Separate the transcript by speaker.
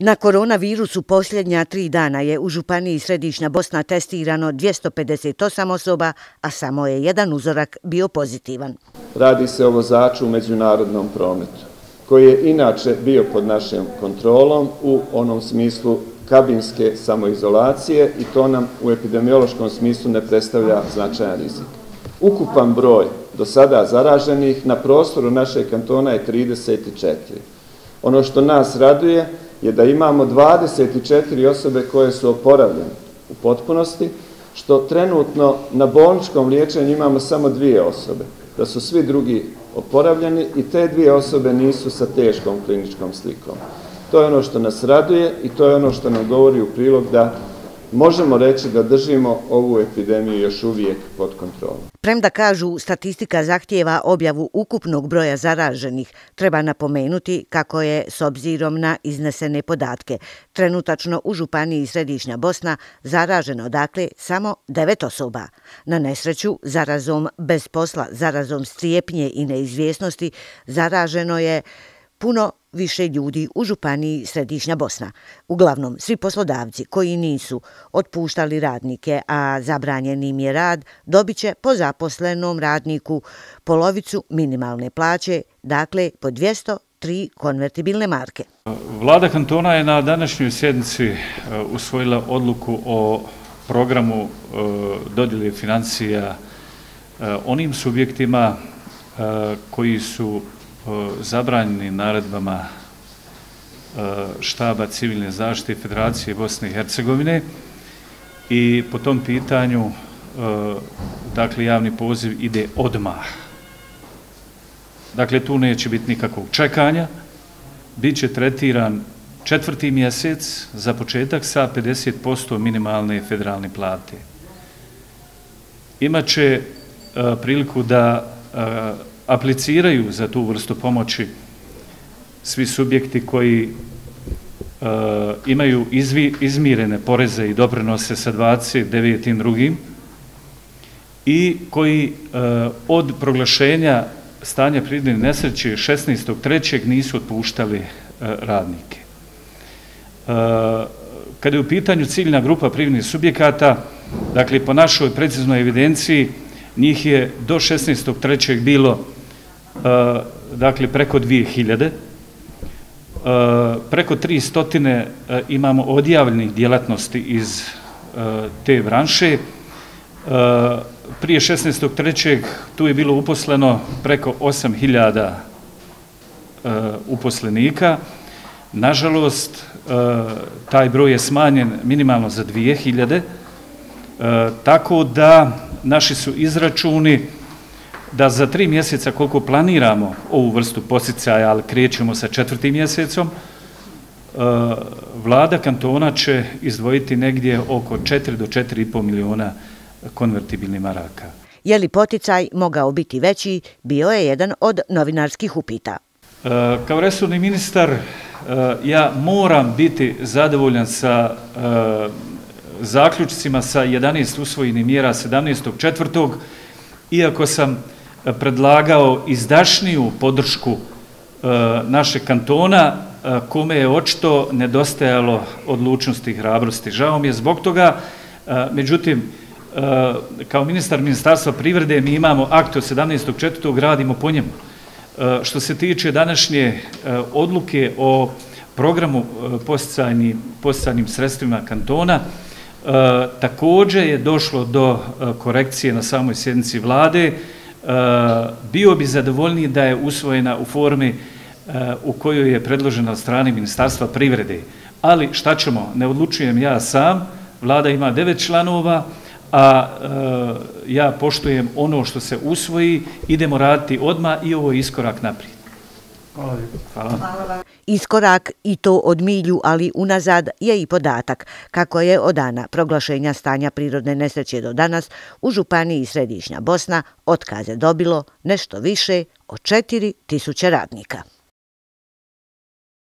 Speaker 1: Na koronavirusu posljednja tri dana je u Županiji Središnja Bosna testirano 258 osoba, a samo je jedan uzorak bio pozitivan.
Speaker 2: Radi se o vozaču u međunarodnom prometu, koji je inače bio pod našim kontrolom u onom smislu kabinske samoizolacije i to nam u epidemiološkom smislu ne predstavlja značajan rizik. Ukupan broj do sada zaraženih na prostoru naše kantona je 34. Ono što nas raduje je je da imamo 24 osobe koje su oporavljene u potpunosti, što trenutno na bolničkom liječenju imamo samo dvije osobe, da su svi drugi oporavljeni i te dvije osobe nisu sa teškom kliničkom slikom. To je ono što nas raduje i to je ono što nam govori u prilog da možemo reći da držimo ovu epidemiju još uvijek pod kontrolom.
Speaker 1: Premda kažu statistika zahtjeva objavu ukupnog broja zaraženih, treba napomenuti kako je s obzirom na iznesene podatke. Trenutačno u Županiji Središnja Bosna zaraženo dakle samo devet osoba. Na nesreću zarazom bez posla, zarazom strijepnje i neizvjesnosti zaraženo je puno više ljudi u Županiji Središnja Bosna. Uglavnom, svi poslodavci koji nisu otpuštali radnike, a zabranjen je rad, dobit će po zaposlenom radniku polovicu minimalne plaće, dakle po 203 konvertibilne marke.
Speaker 3: Vlada kantona je na današnjoj sjednici e, usvojila odluku o programu e, financija e, onim subjektima e, koji su zabranjeni naredbama e, štaba civilne zaštite Federacije Bosne i Hercegovine i po tom pitanju e, dakle javni poziv ide odmah. Dakle, tu neće biti nikakvog čekanja, bit će tretiran četvrti mjesec za početak sa 50% minimalne federalne plate. Imaće e, priliku da apliciraju za tu vrstu pomoći svi subjekti koji e, imaju izvi, izmirene poreze i doprinose sa 29. drugim i koji e, od proglašenja stanja prirodne nesreće 16.3. nisu otpuštali e, radnike. E, kada je u pitanju ciljna grupa privrednih subjekata, dakle po našoj preciznoj evidenciji, njih je do 16.3. bilo Eh, dakle preko 2000 eh, preko 300 eh, imamo odjavljenih djelatnosti iz te branše. Prije 16.3. tu je bilo uposleno preko 8000 uposlenika. Nažalost taj broj je smanjen minimalno za 2000 tako da naši su izračuni da za tri mjeseca koliko planiramo ovu vrstu posjecaja, ali krećemo sa četvrtim mjesecom, e, vlada kantona će izdvojiti negdje oko 4 do 4,5 miliona konvertibilnih maraka.
Speaker 1: Je li poticaj mogao biti veći, bio je jedan od novinarskih upita.
Speaker 3: E, kao resurni ministar, e, ja moram biti zadovoljan sa zaključicima sa 11 usvojenih mjera 17.4. Iako sam predlagao izdašniju podršku e, naše kantona, e, kome je očito nedostajalo odlučnosti i hrabrosti. Žao mi je zbog toga, e, međutim, kao ministar ministarstva privrede mi imamo akt od 17.4. radimo po njemu. Što se tiče današnje odluke o programu posticajnim sredstvima kantona, također je došlo do korekcije na samoj sjednici vlade, Eh, bio bi zadovoljniji da je usvojena u formi eh, u kojoj je predložena od strane Ministarstva privrede. Ali šta ćemo, ne odlučujem ja sam, vlada ima devet članova, a eh, ja poštujem ono što se usvoji, idemo raditi odma i ovo je iskorak naprijed.
Speaker 1: Hvala. Hvala. Iskorak i to od milju, ali unazad je i podatak kako je od dana proglašenja stanja prirodne nesreće do danas u Županiji Središnja Bosna otkaze dobilo nešto više od 4000 radnika.